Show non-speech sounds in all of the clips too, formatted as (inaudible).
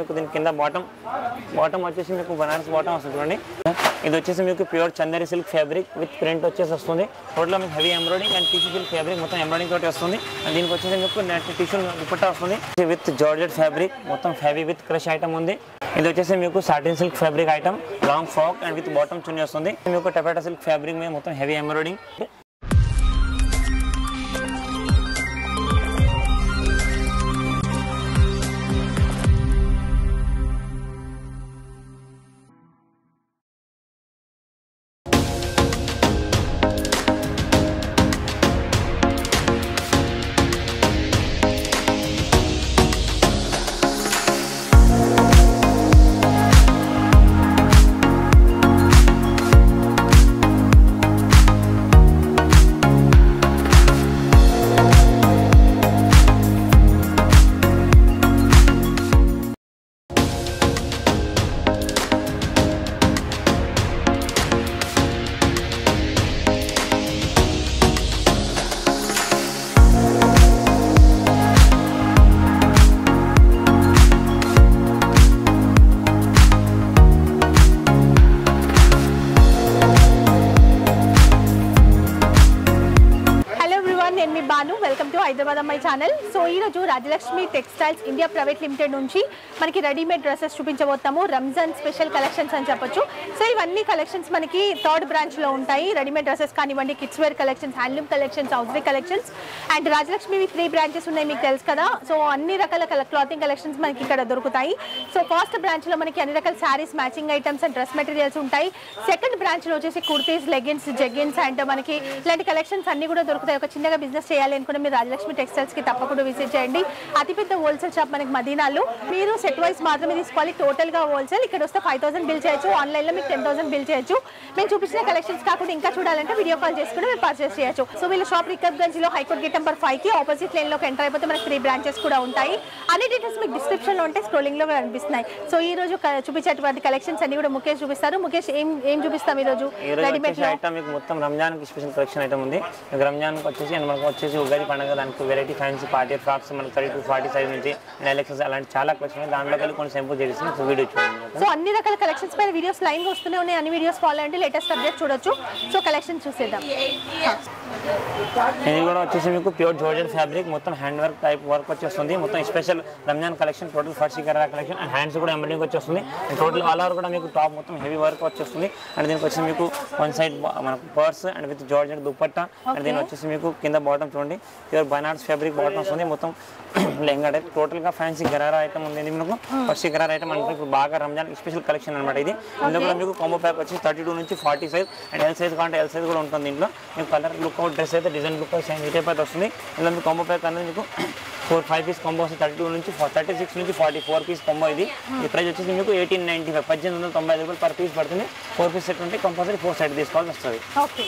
మీకు దీని కింద బాటమ్ బాటమ్ వచ్చేసి మీకు బనారస్ బాటమ్ వస్తుంది చూడండి. ఇది వచ్చేసి మీకు pure Chanderi silk fabric with print వచ్చేసి వస్తుంది. టోటల్ మీకు heavy embroidering and tissue silk fabric మొత్తం ఎంబ్రాయిడింగ్ తోటి వస్తుంది. అండ్ దీనికి వచ్చేసి మీకు నెట్ టిష్యూ దుపట్టా వస్తుంది. విత్ జార్జెట్ ఫ్యాబ్రిక్ మొత్తం హెవీ విత్ క్రష్ ఐటమ్ ఉంది. ఇది వచ్చేసి మీకు satin silk fabric item long frock and with bottom chunni వస్తుంది. మీకు టపాటా సిల్క్ ఫ్యాబ్రిక్ మీద మొత్తం హెవీ ఎంబ్రాయిడింగ్ హైదరాబాద్ అమ్మాయి ఛానల్. సో ఈరోజు Rajalakshmi textiles India private limited నుంచి మనకి రెడీమేడ్ డ్రెస్సెస్ చూపించబోతాము రంజాన్ స్పెషల్ కలెక్షన్స్ అని చెప్పొచ్చు. సో ఇవన్నీ కలెక్షన్స్ మనకి థర్డ్ బ్రాంచ్లో ఉంటాయి. రెడీమేడ్ డ్రెస్సెస్ కానివ్వండి kids wear collections handloom collections hosiery collections. And Rajalakshmi three branches ఉన్నాయి మీకు తెలుసు కదా. సో అన్ని రకాల క్లాతింగ్ కలెక్షన్స్ మనకి ఇక్కడ దొరుకుతాయి. సో ఫస్ట్ బ్రాంచ్లో మనకి అన్ని రకాల sarees matching items and dress materials ఉంటాయి. సెకండ్ బ్రాంచ్లో వచ్చేసి కుర్తీస్ లెగిన్స్ జెగిన్స్ అండ్ మనకి ఇలాంటి కలెక్షన్స్ అన్ని కూడా దొరుకుతాయి. ఒక చిన్నగా బిజినెస్ చేయాలి అనుకుంటే మీరు రాజలక్ష్మి టెక్స్టైల్స్కి తప్పకుండా విజిట్ చేయండి. అతిపెద్ద హోల్సేల్ షాప్ మనకి మదీనాలో. మీరు సెట్ వైస్ మాత్రమే తీసుకోవాలి. టోటల్గా హోల్సేల్ ఇక్కడ వస్తే ఫైవ్ థౌసండ్ బిల్ చేయొచ్చు. ఆన్లైన్లో మీకు టెన్ థౌసండ్ బిల్ చేయొచ్చు. మేము చూపించిన కలెక్షన్స్ కాకుండా ఇంకా చూడాలంటే వీడియో కాల్ చేసుకుని మీరు పర్చేస్ చేయొచ్చు. సో వీళ్ళ షాప్ రికబ్గంజ్లో హైకోర్ట్ గేట్ నెంబర్ ఫైవ్కి ఆపోజిట్ లైన్లోకి ఎంటర్ అయిపోతే మనకి త్రీ బ్రాంచెస్ కూడా ఉంటాయి. అన్ని డీటెయిల్స్ మీకు డిస్క్రిప్షన్లో ఉంటే స్క్రోలింగ్లో కనిపిస్తున్నాయి సో ఈ రోజు చూపించేటువంటి కలెక్షన్స్ అన్ని కూడా ముఖేష్ చూపిస్తారు. ముఖేష్ ఏం ఏం చూపిస్తాం ఈ రోజు? రెడీమేడ్ ఐటమ్ మీకు మొత్తం రంజాన్కి స్పెషల్ కలెక్షన్ ఐటమ్ ఉంది. రంజాన్కి వచ్చేసి మనకు వచ్చేసి ఉగాది పండుగ దానికి వెరైటీ ఫ్యాన్సీ పార్టీ ఫ్రాక్స్ మనకి థర్టీ టు ఫార్టీ సైజ్ నుంచి ఎలక్షన్స్ అలాంటి చాలా కలెక్షన్ ఉన్నాయి. దాంట్లో కలిసి కొన్ని సింపుల్ చేసి వీడియో చూడండి. సో అన్ని రకాల కలెక్షన్స్ పైన వీడియోస్ లైన్ వస్తూనే ఉన్నాయి. అన్ని వీడియోస్ ఫాలో అయ్యండి. లేటెస్ట్ అప్డేట్ చూడొచ్చు. సో కలెక్షన్ చూసేద్దాం. ఇది కూడా వచ్చేసి మీకు ప్యూర్ జోర్జెట్ ఫ్యాబ్రిక్ మొత్తం హ్యాండ్ వర్క్ టైప్ వర్క్ వచ్చేస్తుంది. మొత్తం special Ramzan collection total fast colour collection and hands కూడా ఎంబ్రాయిడింగ్ వచ్చేస్తుంది. అండ్ టోటల్ ఆల్ ఓవర్ కూడా మీకు టాప్ మొత్తం హెవీ వర్క్ వచ్చేస్తుంది. అండ్ దీనికి వచ్చి మీకు వన్ సైడ్ మనకు purse and with georgette dupatta and దీని వచ్చేసి మీకు కింద బాటమ్ చూడండి. ప్యూర్ బనార్స్ ఫ్యాబ్రిక్ బాటమ్ వస్తుంది. మొత్తం (clears throat) లెహంగా టైప్. టోటల్గా ఫ్యాన్సీ గరారా ఐటమ్ ఉంది. మీకు ఫస్ట్ గరారా ఐటమ్ అంటే ఇప్పుడు బాగా రంజాన్ స్పెషల్ కలెక్షన్ అనమాట ఇది. ఇందులో కూడా మీకు కాంబో ప్యాక్ వచ్చి థర్టీ టూ నుంచి forty size and L size కావాలంటే ఎల్ సైజ్ కూడా ఉంటుంది దీంట్లో. మీకు కలర్ లుక్ అవుట్ డ్రెస్ అయితే డిజైన్ లుక్ అవుట్ టైప్ అయితే వస్తుంది. ఇందులో మీకు కాంబో ప్యాక్ అనేది మీకు ఫోర్ ఫైవ్ పీస్ కాంబో వస్తుంది. థర్టీ టూ నుంచి థర్టీ సిక్స్ నుంచి ఫార్టీ ఫోర్ పీస్ కాంబో ఇది ఈ ప్రైస్ వచ్చేసి మీకు ఎయిటీన్ నైన్టీ ఫైవ్ పద్దెనిమిది వందల తొంభై ఐదు రూపాయలు పర్ పీస్ పడుతుంది. ఫోర్ పీస్ సెట్ ఉంటే కంపల్సరీ ఫోర్ సెట్ తీసుకోవాల్సి వస్తుంది. ఓకే.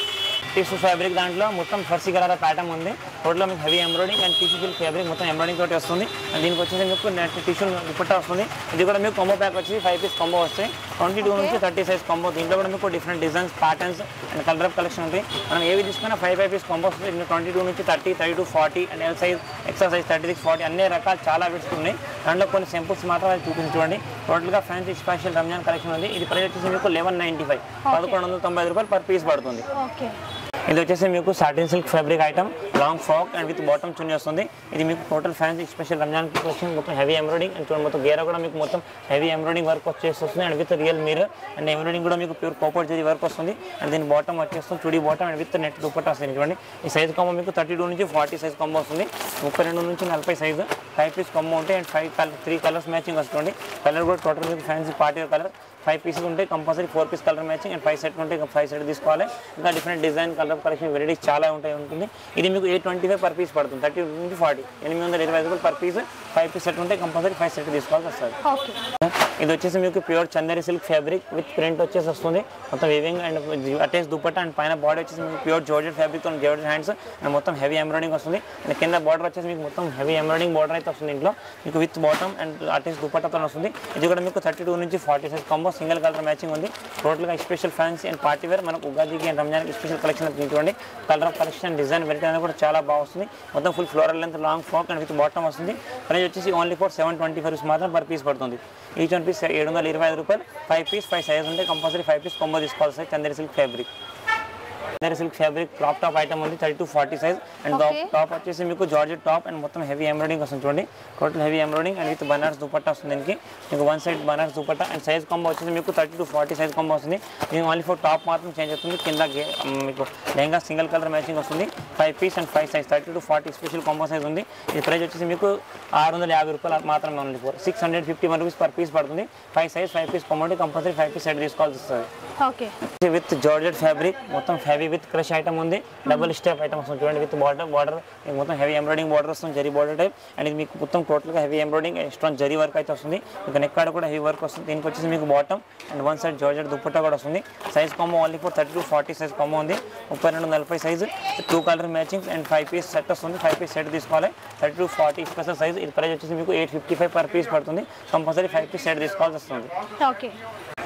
టిష్యూ ఫ్యాబ్రిక్ దాంట్లో మొత్తం ఫర్సీ కలర్ ప్యాటర్న్ ఉంది. టోటల్ మీకు heavy embroidering and tissue fill fabric మొత్తం ఎంబ్రాయిడింగ్ తోటి వస్తుంది. అండ్ దీనికి వచ్చేసి మీకు టిష్యూ దుపట్టా వస్తుంది. ఇది కూడా మీకు కాంబో ప్యాక్ వచ్చి ఫైవ్ పీస్ కాంబో వస్తాయి. ట్వంటీ టూ నుంచి థర్టీ సైజ్ కాంబో దీంట్లో కూడా మీకు different designs patterns and colour of collection ఉంటాయి. మనం ఏవి తీసుకున్నా ఫైవ్ ఫైవ్ పీస్ కాంబో వస్తుంది ఇందులో ట్వంటీ టూ నుంచి thirty thirty two forty and L size extra size thirty six forty అన్ని రకాలు చాలా బిట్స్ ఉన్నాయి. దాంట్లో కొన్ని సింపుల్స్ మాత్రం అది చూపించుకోండి టోటల్గా ఫ్యాన్సీ స్పెషల్ రంజాన్ కలెక్షన్ ఉంది. ఇది ప్రైస్ వచ్చేసి మీకు లెవెన్ నైంటీ ఫైవ్ పదకొండు వందల తొంభై ఐదు రూపాయలు పర్ పీస్ పడుతుంది. ఓకే ఇది వచ్చేసి మీకు satin silk fabric item long frock and with bottom chunni వస్తుంది. ఇది మీకు total fancy special Ramzan collection మొత్తం హెవీ ఎంబ్రాయిడింగ్ అండ్ చూడండి మొత్తం గేర కూడా మీకు మొత్తం హెవీ ఎంబ్రాయిడింగ్ వర్క్ వచ్చేసి వస్తుంది. And with real mirror and embroidering కూడా మీకు ప్యూర్ కోపర్ చేసి వర్క్ వస్తుంది. అండ్ దీని బాటమ్ వచ్చేస్తుంది chudi bottom and with net dupatta వస్తుంది. చూడండి ఈ సైజ్ కాంబో మీకు థర్టీ టూ నుంచి ఫార్టీ సైజ్ కాంబో వస్తుంది. ముప్పై రెండు నుంచి నలభై సైజు ఫైవ్ పీస్ కాంబో ఉంటాయి and five colour three colours matching వస్తుంది. కలర్ కూడా టోటల్ మీకు fancy party colour five pieces ఉంటే compulsory four piece colour matching and five set ఉంటాయి ఫైవ్ సెట్ తీసుకోవాలి. ఇంకా different design colour collection varieties చాలా ఉంటాయి ఉంటుంది ఇది మీకు eight twenty five per piece పడుతుంది. థర్టీ నుంచి ఫార్టీ ఎనిమిది వందల ఇరవై ఐదు per piece five piece set ఉంటే కంపల్సరీ ఫైవ్ సెట్ తీసుకోవాల్సి వస్తుంది. ఓకే ఇది వచ్చేసి మీకు pure Chanderi silk fabric with print వచ్చేసి వస్తుంది. మొత్తం weaving and attach dupatta and పైన బాడీ వచ్చేసి మీకు pure georgette fabric and hands and మొత్తం హెవీ ఎంబ్రాయిడింగ్ వస్తుంది. అండ్ కింద బార్డర్ వచ్చేసి మీకు మొత్తం హెవీ ఎంబ్రాయిడింగ్ బార్డర్ అయితే వస్తుంది ఇంట్లో. మీకు విత్ బాటమ్ అండ్ అటాచ్ దుపట్టాతో వస్తుంది. ఇది కూడా మీకు థర్టీ టూ నుంచి forty size combo single colour matching ఉంది. టోటల్గా special fancy and party wear మనకు ఉగాదికి అండ్ రంజాన్కి స్పెషల్ కలెక్షన్ చూడండి. Colour of collection design variety అనేది కూడా చాలా బాగుంది మొత్తం full floral length long frock and with bottom వస్తుంది. ప్రైస్ వచ్చేసి only for seven twenty five మాత్రం పర్ పీస్ పడుతుంది. ఈచ్ అండ్ పీస్ ఏడు వందల ఇరవై ఐదు రూపాయలు. ఫైవ్ పీస్ ఫైవ్ సైజ్ ఉంటే కంపల్సరీ ఫైవ్ పీస్ కొంబో తీసుకోవాలి sir Chanderi silk fabric Chanderi silk fabric crop top item ఉంది thirty to forty size and. Top వచ్చేసి మీకు జార్జెట్ టాప్ అండ్ మొత్తం హెవీ ఎంబ్రాయిడింగ్ వస్తుంది చూడండి. Total heavy embroidering and with Banaras dupatta వస్తుంది దీనికి. మీకు one side Banaras dupatta and size combo వచ్చేసి మీకు thirty to forty size combo వస్తుంది. దీనికి ఓన్లీ ఫర్ టాప్ మాత్రం చేంజ్ అవుతుంది. కింద మీకు లెహంగా సింగిల్ కలర్ మ్యాచింగ్ వస్తుంది. Five piece and five size thirty to forty special combo size ఉంది. ఈ ప్రైస్ వచ్చేసి మీకు ఆరు వందల యాభై రూపాయలు మాత్రమే only four six hundred fifty one rupees per piece పడుతుంది. Five size five piece combo compulsory five piece set తీసుకోవాల్సి వస్తుంది. ఓకే విత్ జార్జెట్ ఫ్యాబ్రిక్ మొత్తం హెవీ విత్ క్రష్ ఐటమ్ ఉంది. డబుల్ స్టెప్ ఐటమ్ వస్తుంది చూడండి విత్ బార్డర్ బార్డర్ మొత్తం heavy embroidering border వస్తుంది zari border type and ఇది మీకు మొత్తం టోటల్గా heavy embroidering strong zari work అయితే వస్తుంది. మీకు నెక్ కాడ కూడా హెవీ వర్క్ వస్తుంది. దీనికి వచ్చేసి మీకు bottom and one side georgette dupatta కూడా వస్తుంది. Size combo only four thirty two forty size combo ఉంది. ముప్పై రెండు నలభై size two colour matching and five piece set వస్తుంది. ఫైవ్ పీస్ సెట్ తీసుకోవాలి. Thirty two forty special size ఇది price వచ్చేసి మీకు eight fifty five per piece పడుతుంది. కంపల్సరీ ఫైవ్ పీస్ సెట్ తీసుకోవాల్సి వస్తుంది. Okay okay.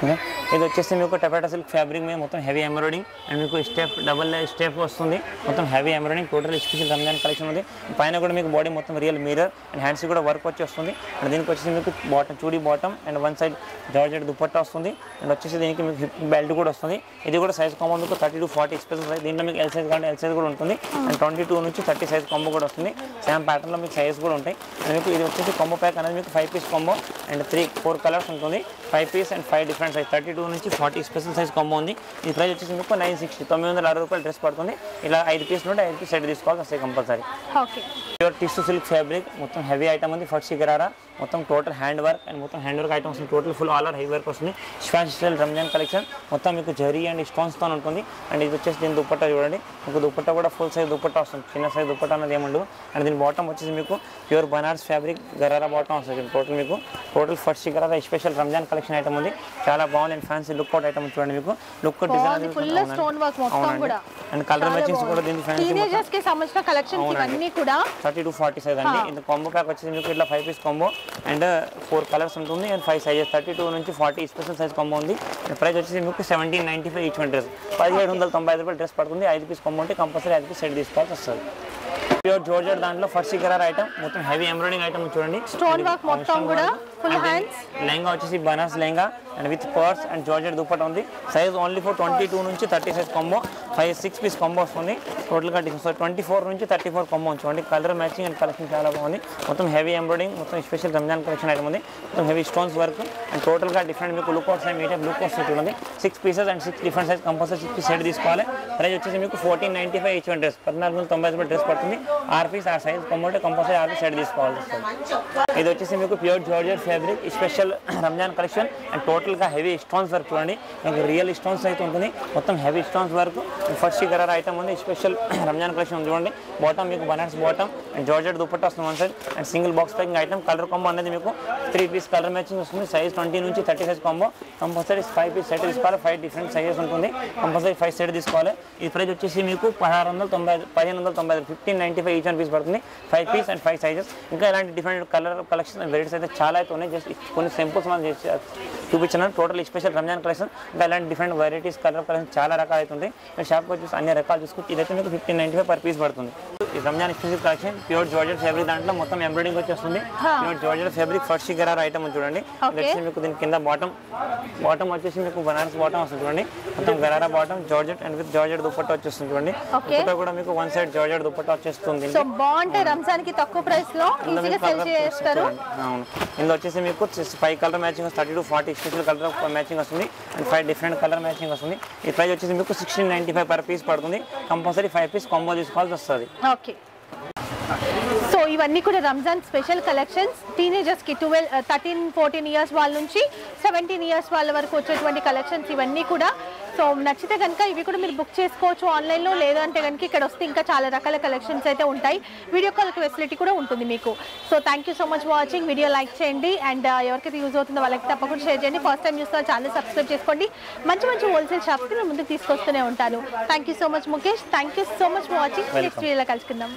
ఇది వచ్చేసి మీకు టపాటా సిల్క్ ఫ్యాబ్రిక్ మీద మొత్తం హెవీ ఎంబ్రాయిడింగ్ అండ్ మీకు స్టెప్ డబల్ స్టెప్ వస్తుంది. మొత్తం heavy embroidering total special Ramzan collection ఉంది. పైన కూడా మీకు బాడీ మొత్తం రియల్ మిరర్ అండ్ హ్యాండ్స్ కూడా వర్క్ వచ్చి వస్తుంది. అండ్ దీనికి వచ్చేసి మీకు bottom chudi bottom and one side georgette dupatta వస్తుంది. అండ్ వచ్చేసి దీనికి మీకు హిప్ బెల్ట్ కూడా వస్తుంది. ఇది కూడా సైజ్ కాంబో మీకు thirty to forty special size దీంట్లో మీకు ఎల్ సైజ్ కానీ ఎల్ సైజ్ కూడా ఉంటుంది. అండ్ ట్వంటీ టూ నుంచి థర్టీ సైజ్ కాంబో కూడా వస్తుంది. సేమ్ ప్యాటర్న్లో మీకు సైజ్ కూడా ఉంటాయి. అండ్ మీకు ఇది వచ్చేసి కాంబో ప్యాక్ అనేది మీకు five piece combo and three four colours ఉంటుంది. Five piece and five different size thirty two నుంచి ఫార్టీ స్పెషల్ సైజ్ కాంబో ఉంది. ఈ ప్రైస్ వచ్చేసి మీకు నైన్ సిక్స్టీ తొమ్మిది వందల అరవై రూపాయలు డ్రెస్ పడుతుంది. ఇలా ఐదు పీస్ నుండి ఐదు పీస్ సెట్ తీసుకోవాలి వస్తాయి compulsory okay pure tissue silk fabric మొత్తం హెవీ ఐటమ్ ఉంది ఫస్ట్ గరారా మొత్తం టోటల్ హ్యాండ్ వర్క్ అండ్ మొత్తం hand work items total full all or heavy work వస్తుంది. స్పాష్ స్టైల్ రంజాన్ కలెక్షన్ మొత్తం మీకు జరీ అండ్ స్టోన్స్తో ఉంటుంది. అండ్ ఇది వచ్చేసి దీని దుప్పట్టా చూడండి. మీకు దుప్పట్టా కూడా ఫుల్ సైజ్ దుప్పట్టా వస్తుంది. చిన్న సైజ్ దుప్పట్టా అనేది ఏముండదు అండ్ దీని బాటమ్ వచ్చేసి మీకు pure Banaras fabric gharara bottom వస్తుంది. టోటల్ మీకు total first gharara special Ramzan collection item ఉంది. చాలా బాగుంది. And fancy look out item చూడండి మీకు. లుక్ బాగుంది ఫుల్ స్టోన్ వర్క్ మొత్తం కూడా. అండ్ కలర్ మ్యాచింగ్స్ కూడా దీని ఫ్యాన్సీ టీనేజర్స్కి సంబంధించిన కలెక్షన్స్. ఇవన్నీ కూడా థర్టీ టు ఫార్టీ సైజ్ అండి. ఇది కాంబో ప్యాక్ వచ్చేసి మీకు ఇట్లా five piece combo and four colours ఉంటుంది. And five sizes thirty two నుంచి ఫార్టీ స్పెషల్ సైజ్ కాంబో ఉంది. ప్రైస్ వచ్చేసి మీకు seventeen ninety five each one dress పదిహేడు వందల తొంభై ఐదు రూపాయలు డ్రెస్ పడుతుంది. ఐదు పీస్ కాంబో ఉంటే కంపల్సరీ ఐదు పీస్ సెట్ తీసుకోవాల్సి వస్తుంది. ప్యూర్ జోర్జెట్ దాంట్లో ఫస్ట్ కలర్ ఐటమ్ మొత్తం హెవీ ఎంబ్రాయిడింగ్ ఐటమ్ చూడండి. Stone work మొత్తం కూడా, And hands. లెహంగా వచ్చేసి Banaras lehenga and with purse and georgette dupatta ఉంది. Size only four twenty two నుంచి thirty size combo five six piece combo వస్తుంది. టోటల్గా సో ట్వంటీ ఫోర్ నుంచి థర్టీ ఫోర్ కాంబో చూడండి కలర్ మ్యాచింగ్ అండ్ కలెక్షన్ చాలా బాగుంది. మొత్తం హెవీ ఎంబ్రాయిడింగ్ మొత్తం స్పెషల్ రంజాన్ కలెక్షన్ ఐటమ్ ఉంది. మొత్తం హెవీ స్టోన్స్ వర్క్ అండ్ టోటల్గా డిఫరెంట్ మీకు లుక్ వస్తాయి మీ టైప్ లుక్ వస్తుంది చూడండి six pieces and six different size compulsory six piece set తీసుకోవాలి. ప్రైస్ వచ్చేసి మీకు fourteen ninety five each one dress పద్నాలుగు వందల తొంభై రూపాయలు డ్రెస్ పడుతుంది. ఆరు పీస్ ఆ సైజ్ కొమ్మంటే కంపల్సరీ ఆరు సెట్ తీసుకోవాల్సి వస్తుంది ఇది వచ్చేసి మీకు pure georgette fabric special Ramzan collection and టోటల్గా హెవీ స్టోన్స్ వర్క్ చూడండి. మీకు రియల్ స్టోన్స్ అయితే ఉంటుంది. మొత్తం heavy stones work first colour item ఉంది స్పెషల్ రంజాన్ కలెక్షన్ ఉంది చూడండి. బాటమ్ మీకు బనాస్ బాటమ్ అండ్ జార్జెట్ దుప్పట్టు వస్తుంది one side and single box packing item colour combo అనేది మీకు త్రీ పీస్ కలర్ మ్యాచింగ్ వస్తుంది. సైజ్ ట్వంటీ నుంచి thirty size combo compulsory five piece set తీసుకోవాలి. ఫైవ్ డిఫరెంట్ సైజెస్ ఉంటుంది. కంపల్సరీ ఫైవ్ సెట్ తీసుకోవాలి. ఈ price వచ్చేసి మీకు పదహారు వందల తొంభై ఐదు పదిహేను వందల తొంభై ఐదు fifteen ninety five each one piece పడుతుంది. Five piece and five sizes ఇంకా ఇలాంటి డిఫరెంట్ కలర్ కలెక్షన్ వెరైటీస్ అయితే చాలా అయితే ఉన్నాయి. జస్ట్ కొన్ని సింపుల్స్ మనం చేసి చూపించినాను టోటల్ స్పెషల్ రంజాన్ కలెక్షన్ ఇంకా ఇలాంటి డిఫరెంట్ వెరైటీస్ కలర్ కలెక్షన్ చాలా రకాలు అయితే ఉంటాయి మీరు షాప్కి వచ్చేసి అన్ని రకాలు చూసుకుంటే ఇదైతే మీకు fifteen ninety five per piece పడుతుంది. ఈ Ramzan special collection pure georgette fabric దాంట్లో మొత్తం ఎంబ్రాయిడింగ్ వచ్చేస్తుంది. ప్యూర్ georgette fabric first gharara item చూడండి. ఇది వచ్చేసి మీకు దీని కింద బాటమ్ బాటమ్ వచ్చేసి మీకు బనారస్ బాటమ్ వస్తుంది చూడండి. మొత్తం gharara bottom georgette and with georgette dupatta వచ్చేస్తుంది చూడండి. Okay. దుపట్టా కూడా మీకు వన్ సైడ్ జార్జెట్ దుపట్టా వచ్చేస్తుంది. సో బాగుంటాయి రంజాన్కి తక్కువ ప్రైస్లో ఈజీగా సెల్ చేస్తారు. అవును. ఇందులో వచ్చేసి మీకు five colour matching thirty to forty special colour matching వస్తుంది and five different colour matching వస్తుంది. ఈ ప్రైస్ వచ్చేసి మీకు sixteen ninety five per piece పడుతుంది. కంపల్సరీ ఫైవ్ పీస్ కాంబో తీసుకోవాల్సి వస్తుంది. ఓకే. సో ఇవన్నీ కూడా రంజాన్ స్పెషల్ కలెక్షన్స్. టీనేజర్స్కి ట్వెల్వ్ థర్టీన్ ఫోర్టీన్ ఇయర్స్ వాళ్ళ నుంచి సెవెంటీన్ ఇయర్స్ వాళ్ళ వరకు వచ్చేటువంటి కలెక్షన్స్ ఇవన్నీ కూడా. సో నచ్చితే కనుక ఇవి కూడా మీరు బుక్ చేసుకోవచ్చు ఆన్లైన్లో లేదు అంటే కనుక ఇక్కడ వస్తే ఇంకా చాలా రకాల కలెక్షన్స్ అయితే ఉంటాయి. వీడియో కాల్ ఫెసిలిటీ కూడా ఉంటుంది మీకు. So thank you so much watching video like చేయండి. అండ్ ఎవరికైతే యూజ్ అవుతుందో వాళ్ళకి తప్పకుండా షేర్ చేయండి. ఫస్ట్ టైం చూస్తున్న ఛానల్ సబ్స్క్రైబ్ చేసుకోండి. మంచి మంచి హోల్సేల్ షాప్స్కి నేను ముందుకు తీసుకొస్తూనే ఉంటాను. Thank you so much Mukesh thank you so much for watching next వీడియోలో కలుసుకుందాం.